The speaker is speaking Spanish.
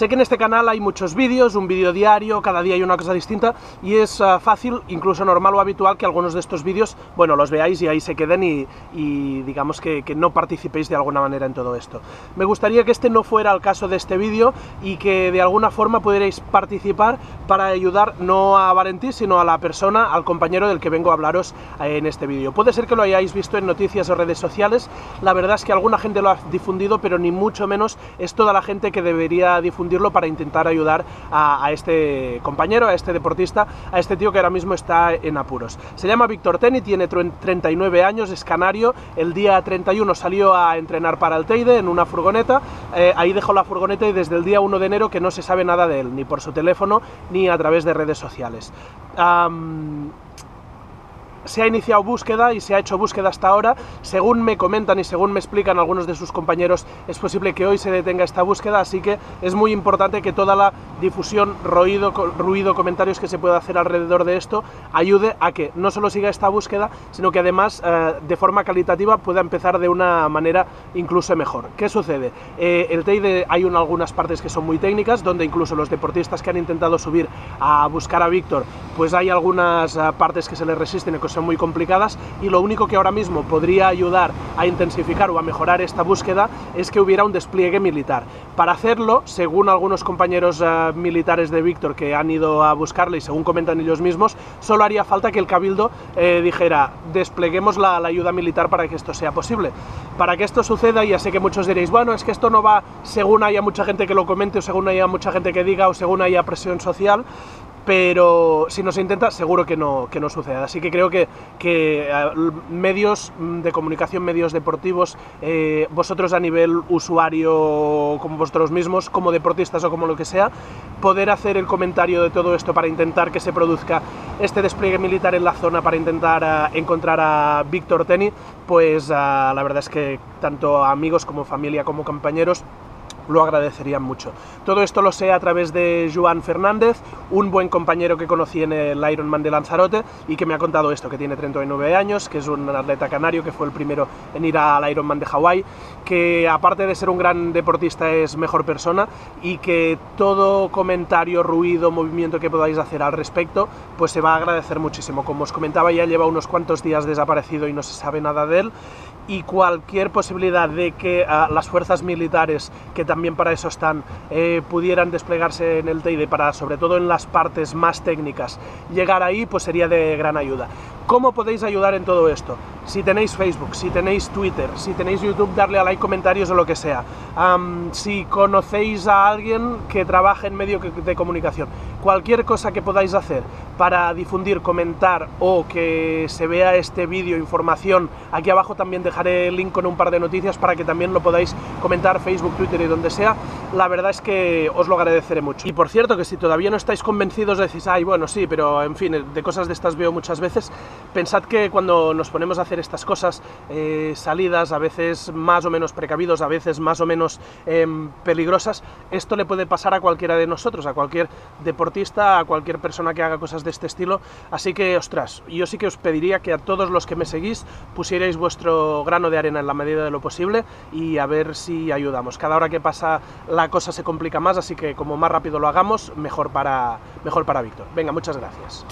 Sé que en este canal hay muchos vídeos, un vídeo diario, cada día hay una cosa distinta, y es uh, fácil, incluso normal o habitual, que algunos de estos vídeos, bueno, los veáis y ahí se queden y, digamos que, que, no participéis de alguna manera en todo esto. Me gustaría que este no fuera el caso de este vídeo y que de alguna forma pudierais participar para ayudar no a Valentí, sino a la persona, al compañero del que vengo a hablaros eh, en este vídeo. Puede ser que lo hayáis visto en noticias o redes sociales, la verdad es que alguna gente lo ha difundido, pero ni mucho menos es toda la gente que debería difundirlo para intentar ayudar a, este compañero, a este deportista, a este tío que ahora mismo está en apuros. Se llama Víctor Teni, tiene 39 años, es canario, el día 31 salió a entrenar para el Teide en una furgoneta, eh, ahí dejó la furgoneta y desde el día 1 de enero que no se sabe nada de él, ni por su teléfono ni a través de redes sociales. Se ha iniciado búsqueda y se ha hecho búsqueda hasta ahora. Según me comentan y según me explican algunos de sus compañeros, es posible que hoy se detenga esta búsqueda, así que es muy importante que toda la difusión, ruido, comentarios que se pueda hacer alrededor de esto ayude a que no solo siga esta búsqueda, sino que además eh, de forma calitativa pueda empezar de una manera incluso mejor. ¿Qué sucede? Eh, el Teide hay un, algunas partes que son muy técnicas, donde incluso los deportistas que han intentado subir a buscar a Víctor, pues hay algunas uh, partes que se les resisten son muy complicadas y lo único que ahora mismo podría ayudar a intensificar o a mejorar esta búsqueda es que hubiera un despliegue militar. Para hacerlo, según algunos compañeros uh, militares de Víctor que han ido a buscarle y según comentan ellos mismos, solo haría falta que el Cabildo eh, dijera despleguemos la, la ayuda militar para que esto sea posible. Para que esto suceda, ya sé que muchos diréis, bueno, es que esto no va según haya mucha gente que lo comente o según haya mucha gente que diga o según haya presión social, pero si no se intenta seguro que no, que no suceda. Así que creo que, que medios de comunicación, medios deportivos, eh, vosotros a nivel usuario como vosotros mismos, como deportistas o como lo que sea, poder hacer el comentario de todo esto para intentar que se produzca este despliegue militar en la zona, para intentar uh, encontrar a Víctor Teni, pues la verdad es que tanto amigos como familia como compañeros lo agradecerían mucho. Todo esto lo sé a través de Joan Fernández, un buen compañero que conocí en el Ironman de Lanzarote y que me ha contado esto, que tiene 39 años, que es un atleta canario, que fue el primero en ir al Ironman de Hawái, que aparte de ser un gran deportista es mejor persona y que todo comentario, ruido, movimiento que podáis hacer al respecto, pues se va a agradecer muchísimo. Como os comentaba, ya lleva unos cuantos días desaparecido y no se sabe nada de él y cualquier posibilidad de que uh, las fuerzas militares, que también para eso están, eh, pudieran desplegarse en el Teide, para sobre todo en las partes más técnicas, llegar ahí, pues sería de gran ayuda. ¿Cómo podéis ayudar en todo esto? Si tenéis Facebook, si tenéis Twitter, si tenéis YouTube, darle a like, comentarios o lo que sea. Si conocéis a alguien que trabaje en medio de comunicación, cualquier cosa que podáis hacer para difundir, comentar o que se vea este vídeo, información, aquí abajo también dejaré el link con un par de noticias para que también lo podáis comentar, Facebook, Twitter y donde sea, la verdad es que os lo agradeceré mucho. Y por cierto, que si todavía no estáis convencidos, decís, ay, bueno, sí, pero en fin, de cosas de estas veo muchas veces, pensad que cuando nos ponemos a hacer estas cosas, eh, salidas a veces más o menos precavidos, a veces más o menos eh, peligrosas, esto le puede pasar a cualquiera de nosotros, a cualquier a cualquier persona que haga cosas de este estilo, así que, ostras, yo sí que os pediría que a todos los que me seguís pusierais vuestro grano de arena en la medida de lo posible y a ver si ayudamos. Cada hora que pasa la cosa se complica más, así que como más rápido lo hagamos, mejor para, mejor para Víctor. Venga, muchas gracias.